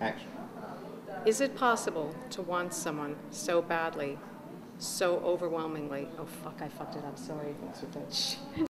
Action. Is it possible to want someone so badly, so overwhelmingly? Oh, fuck, I fucked it up, sorry. That's okay.